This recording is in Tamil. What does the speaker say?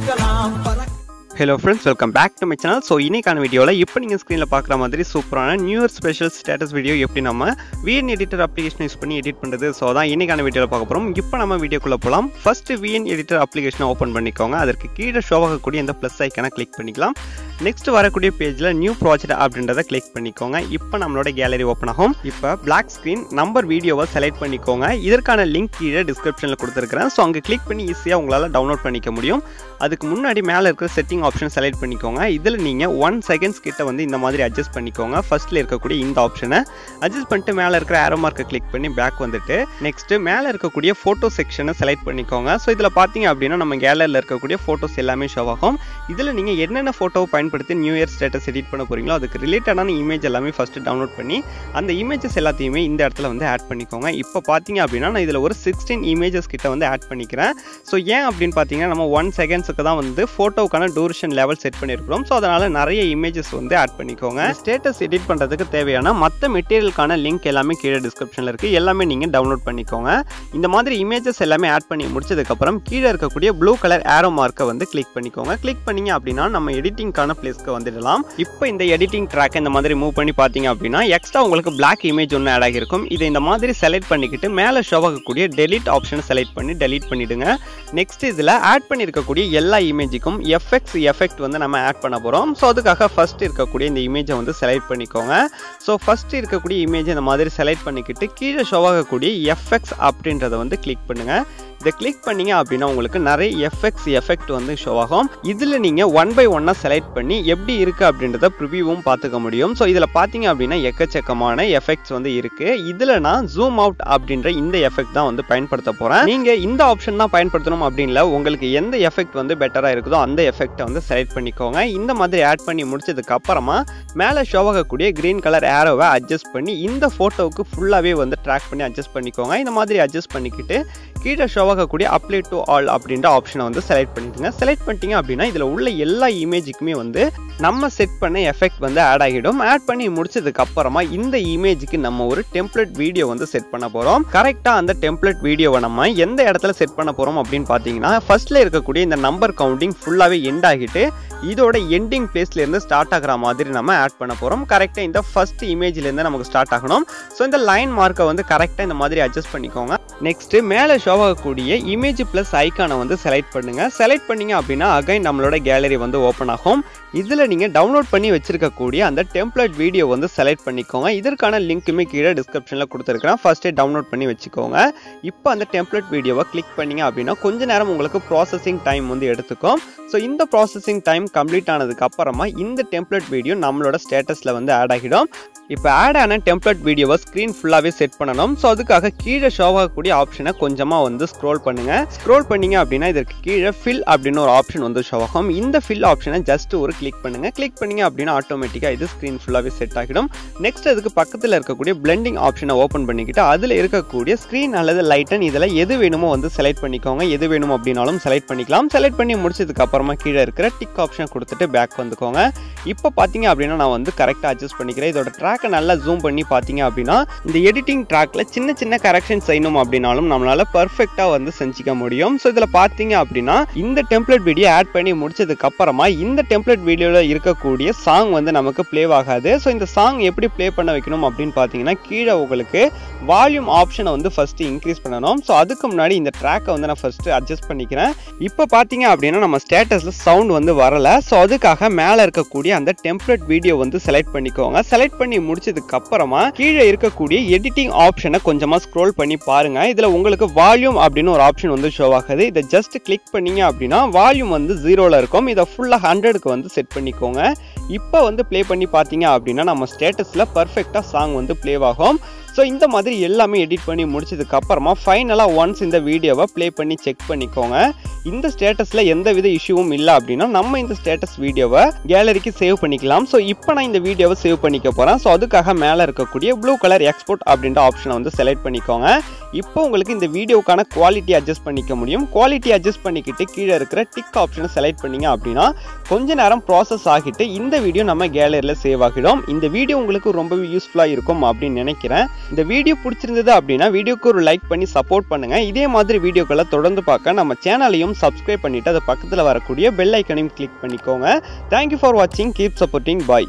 பறக்கலாம் பறக்க hello friends welcome back to my channel so இன்னைக்கான வீடியோவில் இப்போ நீங்கள் ஸ்க்ரீனில் பார்க்குற மாதிரி சூப்பரான new year special status video எப்படி நம்ம விஎன் எடிட்டர் அப்ளிகேஷன் யூஸ் பண்ணி எடிட் பண்ணுறது ஸோ தான் இன்னைக்கான வீடியோவில் பார்க்க போகிறோம் இப்போ நம்ம வீடியோக்குள்ளே போகலாம் ஃபஸ்ட்டு விஎன் எடிட்டர் அப்ளிகேஷனை ஓப்பன் பண்ணிக்கோங்க. அதற்கு கீழே ஷோ ஆகக்கூடிய இந்த ப்ளஸ் ஐக்கனை கிளிக் பண்ணிக்கலாம். நெக்ஸ்ட் வரக்கூடிய பேஜில் நியூ ப்ராஜெக்ட் அப்படின்றத கிளிக் பண்ணிக்கோங்க. இப்போ நம்மளோட கேலரி ஓப்பன் ஆகும். இப்போ பிளாக் ஸ்க்ரீன் நம்பர் வீடியோவை செலக்ட் பண்ணிக்கோங்க. இதற்கான லிங்க் கீழே டிஸ்கிரிப்ஷனில் கொடுத்துருக்கிறேன். ஸோ அங்கே கிளிக் பண்ணி ஈஸியாக உங்களால் டவுன்லோட் பண்ணிக்க முடியும். அதுக்கு முன்னாடி மேலே இருக்கிற செட்டிங் ஆப்ஷன் செலக்ட் பண்ணிக்கோங்க. இதில் நீங்கள் ஒன் செகண்ட்ஸ் கிட்ட வந்து இந்த மாதிரி அட்ஜஸ்ட் பண்ணிக்கோங்க. ஃபர்ஸ்ட்ல இருக்கக்கூடிய இந்த ஆப்ஷனை அட்ஜஸ்ட் பண்ணிட்டு மேலே இருக்கிற ஆரோ மார்க்கை கிளிக் பண்ணி பேக் வந்துட்டு நெக்ஸ்ட் மேலே இருக்கக்கூடிய ஃபோட்டோ செக்ஷனை செலக்ட் பண்ணிக்கோங்க. ஸோ இதில் பார்த்தீங்க அப்படின்னா நம்ம கேலரியில் இருக்கக்கூடிய ஃபோட்டோஸ் எல்லாமே ஷோ ஆகும். இதில் நீங்கள் என்னென்ன ஃபோட்டோ பயன் பயன்படுத்தி நியூ இயர் ஸ்டேட்டஸ் எடிட் பண்ண போகிறீங்களோ அதுக்கு ரிலேட்டடான இமேஜ் எல்லாமே ஃபஸ்ட்டு டவுன்லோட் பண்ணி அந்த இமேஜஸ் எல்லாத்தையுமே இந்த இடத்துல வந்து ஆட் பண்ணிக்கோங்க. இப்போ பார்த்தீங்க அப்படின்னா நான் இதில் ஒரு சிக்ஸ்டீன் இமேஜஸ் கிட்ட வந்து ஆட் பண்ணிக்கிறேன். ஸோ ஏன் அப்படின்னு பார்த்தீங்கன்னா நம்ம ஒன் செகண்ட்ஸுக்கு தான் வந்து ஃபோட்டோக்கான டூரேஷன் லெவல் செட் பண்ணியிருக்கிறோம். ஸோ அதனால் நிறைய இமேஜஸ் வந்து ஆட் பண்ணிக்கோங்க. ஸ்டேட்டஸ் எடிட் பண்ணுறதுக்கு தேவையான மற்ற மெட்டீரியலுக்கான லிங்க் எல்லாமே கீழே டிஸ்கிரிப்ஷனில் இருக்குது எல்லாமே நீங்கள் டவுன்லோட் பண்ணிக்கோங்க. இந்த மாதிரி இமேஜஸ் எல்லாமே ஆட் பண்ணி முடிச்சதுக்கப்புறம் கீழே இருக்கக்கூடிய ப்ளூ கலர் ஏரோ மார்க்கை வந்து கிளிக் பண்ணிக்கோங்க. கிளிக் பண்ணீங்க அப்படின்னா நம்ம எடிட்டிங்கான பிளேஸ்க்கு வந்துடலாம். இப்போ இந்த எடிட்டிங் ட்ராக் இந்த மாதிரி மூவ் பண்ணி பார்த்தீங்க அப்படின்னா எக்ஸ்ட்ரா உங்களுக்கு பிளாக் இமேஜ் ஒன்று ஆட் ஆகிருக்கும் இதை இந்த மாதிரி செலக்ட் பண்ணிக்கிட்டு மேலே ஷோ ஆகக்கூடிய டெலிட் ஆப்ஷனை செலக்ட் பண்ணி டெலிட் பண்ணிடுங்க. நெக்ஸ்ட் இதில் ஆட் பண்ணியிருக்கக்கூடிய எல்லா இமேஜுக்கும் எஃபெக்ட்ஸ் எஃபெக்ட் வந்து நம்ம ஆட் பண்ண போகிறோம் ஸோ அதுக்காக ஃபர்ஸ்ட் இருக்கக்கூடிய இந்த இமேஜை வந்து செலக்ட் பண்ணிக்கோங்க. ஸோ ஃபர்ஸ்ட் இருக்கக்கூடிய இமேஜ் இந்த மாதிரி செலக்ட் பண்ணிக்கிட்டு கீழே ஷோ ஆகக்கூடிய எஃபெக்ட்ஸ் அப்படின்றத வந்து கிளிக் பண்ணுங்கள் இதை கிளிக் பண்ணீங்க அப்படின்னா உங்களுக்கு நிறைய எஃபெக்ட்ஸ் எஃபெக்ட் வந்து ஷோ ஆகும். இதில் நீங்கள் ஒன் பை ஒன்னாக செலக்ட் பண்ணி எப்படி இருக்குது அப்படின்றத ப்ரிவியூவும் பார்த்துக்க முடியும். ஸோ இதில் பார்த்தீங்க அப்படின்னா எக்கச்சக்கமான எஃபெக்ட்ஸ் வந்து இருக்குது இதில் நான் ஜூம் அவுட் அப்படின்ற இந்த எஃபெக்ட் தான் வந்து பயன்படுத்த போகிறேன் நீங்கள் இந்த ஆப்ஷன் தான் பயன்படுத்தணும் அப்படின்ல உங்களுக்கு எந்த எஃபெக்ட் வந்து பெட்டராக இருக்குதோ அந்த எஃபெக்ட்டை வந்து செலக்ட் பண்ணிக்கோங்க. இந்த மாதிரி ஆட் பண்ணி முடிச்சதுக்கு அப்புறமா மேலே ஷோ ஆகக்கூடிய க்ரீன் கலர் ஏரோவை அட்ஜஸ்ட் பண்ணி இந்த ஃபோட்டோவுக்கு ஃபுல்லாகவே வந்து ட்ராக் பண்ணி அட்ஜஸ்ட் பண்ணிக்கோங்க. இந்த மாதிரி அட்ஜஸ்ட் பண்ணிக்கிட்டு கீழே ஷோ ஆகக்கூடிய அப்ளை டு ஆல் அப்படின்ற ஆப்ஷனை வந்து செலக்ட் பண்ணிடுங்க செலக்ட் பண்ணிட்டீங்க அப்படின்னா இதில் உள்ள எல்லா இமேஜுக்குமே வந்து நம்ம செட் பண்ண எஃபெக்ட் வந்து ஆட் ஆகிடும். ஆட் பண்ணி முடிச்சதுக்கு அப்புறமா இந்த இமேஜுக்கு நம்ம ஒரு டெம்ப்ளேட் வீடியோ வந்து செட் பண்ண போகிறோம் கரெக்டாக அந்த டெம்ப்ளேட் வீடியோவை நம்ம எந்த இடத்துல செட் பண்ண போகிறோம் அப்படின்னு பார்த்தீங்கன்னா ஃபர்ஸ்ட்ல இருக்கக்கூடிய இந்த நம்பர் கவுண்டிங் ஃபுல்லாகவே எண்ட் ஆகிட்டு இதோட எண்டிங் பிளேஸ்லேருந்து ஸ்டார்ட் ஆகிற மாதிரி நம்ம ஆட் பண்ண போகிறோம் கரெக்டாக இந்த ஃபர்ஸ்ட் இமேஜ்லேருந்து நமக்கு ஸ்டார்ட் ஆகணும். ஸோ இந்த லைன் மார்க்கை வந்து கரெக்டாக இந்த மாதிரி அட்ஜஸ்ட் பண்ணிக்கோங்க. நெக்ஸ்ட் மேலே ஷோ ஆகக்கூடிய இமேஜ் ப்ளஸ் ஐக்கானை வந்து செலக்ட் பண்ணுங்க. செலக்ட் பண்ணீங்க அப்படின்னா அகைன் நம்மளோட கேலரி வந்து ஓப்பன் ஆகும். இதில் நீங்கள் டவுன்லோட் பண்ணி வச்சிருக்கக்கூடிய அந்த டெம்ப்ளேட் வீடியோ வந்து செலக்ட் பண்ணிக்கோங்க. இதற்கான லிங்க்குமே கீழே டிஸ்கிரிப்ஷனில் கொடுத்துருக்கிறேன். ஃபர்ஸ்ட்டே டவுன்லோட் பண்ணி வச்சுக்கோங்க. இப்போ அந்த டெம்ப்ளேட் வீடியோவை கிளிக் பண்ணிங்க அப்படின்னா கொஞ்ச நேரம் உங்களுக்கு ப்ராசஸிங் டைம் வந்து எடுத்துக்கும். ஸோ இந்த ப்ராசஸிங் டைம் கம்ப்ளீட் ஆனதுக்கு அப்புறமா இந்த டெம்ப்ளேட் வீடியோ நம்மளோட ஸ்டேட்டஸில் வந்து ஆட் ஆகிடும். இப்போ ஆட் ஆன டெம்ப்ளேட் வீடியோவை ஸ்க்ரீன் ஃபுல்லாகவே செட் பண்ணணும். ஸோ அதுக்காக கீழே ஷோ ஆகக்கூடிய ஆப்ஷனை கொஞ்சமாக வந்து ஸ்க்ரோல் பண்ணுங்கள் ஸ்க்ரோல் பண்ணிங்க அப்படின்னா இதற்கு கீழே ஃபில் அப்படின்னு ஒரு ஆப்ஷன் வந்து ஷோ ஆகும். இந்த ஃபில் ஆப்ஷனை ஜஸ்ட் ஒரு கிளிக் பண்ணுங்க. கிளிக் பண்ணீங்க அப்படின்னா ஆட்டோமேட்டிக்காக இது ஸ்க்ரீன் ஃபுல்லாகவே செட் ஆகிடும். நெக்ஸ்ட் அதுக்கு பக்கத்தில் இருக்கக்கூடிய பிளெண்டிங் ஆப்ஷனை ஓப்பன் பண்ணிக்கிட்டு அதில் இருக்கக்கூடிய ஸ்க்ரீன் அல்லது லைட்டன் இதில் எது வேணுமோ வந்து செலக்ட் பண்ணிக்கோங்க. எது வேணும் அப்படின்னாலும் செலக்ட் பண்ணிக்கலாம். செலக்ட் பண்ணி முடிச்சதுக்கு அப்புறமா கீழே இருக்கிற டிக் ஆப்ஷனை கொடுத்துட்டு பேக் வந்துக்கோங்க. இப்போ பார்த்தீங்க அப்படின்னா நான் வந்து கரெக்டாக அட்ஜஸ்ட் பண்ணிக்கிறேன். இதோட ட்ராக்கை நல்லா ஜூம் பண்ணி பார்த்தீங்க அப்படின்னா இந்த எடிட்டிங் ட்ராக்ல சின்ன சின்ன கரெக்ஷன் செய்யணும் அப்படின்னாலும் நம்மளால பர்ஃபெக்டாக வந்து செஞ்சிக்க முடியும். ஸோ இதில் பார்த்தீங்க அப்படின்னா இந்த டெம்ப்ளேட் வீடியோ ஆட் பண்ணி முடிச்சதுக்கு அப்புறமா இந்த டெம்ப்ளேட் வீடியோவில் இருக்கக்கூடிய சாங் வந்து நமக்கு ப்ளே ஆகாது. ஸோ இந்த சாங் எப்படி ப்ளே பண்ண வைக்கணும் அப்படின்னு பார்த்தீங்கன்னா கீழே உங்களுக்கு வால்யூம் ஆப்ஷனை வந்து ஃபஸ்ட்டு இன்க்ரீஸ் பண்ணணும். ஸோ அதுக்கு முன்னாடி இந்த ட்ராக்கை வந்து நான் ஃபஸ்ட்டு அட்ஜஸ்ட் பண்ணிக்கிறேன். இப்போ பார்த்தீங்க அப்படின்னா நம்ம ஸ்டேட்டஸில் சவுண்ட் வந்து வரலை. ஸோ அதுக்காக மேலே இருக்கக்கூடிய அந்த டெம்ப்ளேட் வீடியோ வந்து செலக்ட் பண்ணிக்கோங்க. செலக்ட் பண்ணி முடிச்சதுக்கு அப்புறமா கீழே இருக்கக்கூடிய எடிட்டிங் ஆப்ஷனை கொஞ்சமாக ஸ்க்ரோல் பண்ணி பாருங்கள் இதில் உங்களுக்கு வால்யூம் அப்படின்னு ஒரு ஆப்ஷன் வந்து ஷோ ஆகுது. இதை ஜஸ்ட் கிளிக் பண்ணீங்க அப்படின்னா வால்யூம் வந்து ஜீரோவில் இருக்கும். இதை ஃபுல்லாக ஹண்ட்ரடுக்கு வந்து செட் பண்ணிக்கோங்க. இப்போ வந்து ப்ளே பண்ணி பார்த்தீங்க அப்படின்னா நம்ம ஸ்டேட்டஸில் பர்ஃபெக்டாக சாங் வந்து ப்ளே ஆகும். ஸோ இந்த மாதிரி எல்லாமே எடிட் பண்ணி முடிச்சதுக்கு அப்புறமா ஃபைனலாக ஒன்ஸ் இந்த வீடியோவை ப்ளே பண்ணி செக் பண்ணிக்கோங்க. இந்த ஸ்டேட்டஸில் எந்த வித இஷ்யூவும் இல்லை அப்படின்னா நம்ம இந்த ஸ்டேட்டஸ் வீடியோவை கேலரிக்கு சேவ் பண்ணிக்கலாம். ஸோ இப்போ நான் இந்த வீடியோவை சேவ் பண்ணிக்க போகிறேன் ஸோ அதுக்காக மேலே இருக்கக்கூடிய ப்ளூ கலர் எக்ஸ்போர்ட் அப்படின்ற ஆப்ஷனை வந்து செலக்ட் பண்ணிக்கோங்க. இப்போ உங்களுக்கு இந்த வீடியோக்கான குவாலிட்டி அட்ஜஸ்ட் பண்ணிக்க முடியும். குவாலிட்டி அட்ஜஸ்ட் பண்ணிக்கிட்டு கீழே இருக்கிற டிக் ஆப்ஷனை செலக்ட் பண்ணிங்க அப்படின்னா கொஞ்ச நேரம் ப்ராசஸ் ஆகிட்டு இந்த வீடியோ நம்ம கேலரியில் சேவ் ஆகிடும். இந்த வீடியோ உங்களுக்கு ரொம்பவே யூஸ்ஃபுல்லாக இருக்கும் அப்படின்னு நினைக்கிறேன். இந்த வீடியோ பிடிச்சிருந்தது அப்படின்னா வீடியோக்கு ஒரு லைக் பண்ணி சப்போர்ட் பண்ணுங்க. இதே மாதிரி வீடியோக்களை தொடர்ந்து பார்க்க நம்ம சேனலையும் சப்ஸ்கிரைப் பண்ணிட்டு அது பக்கத்தில் வரக்கூடிய பெல் ஐக்கனையும் கிளிக் பண்ணிக்கோங்க. தேங்க்யூ ஃபார் வாட்சிங் கீப் சப்போர்ட்டிங் பாய்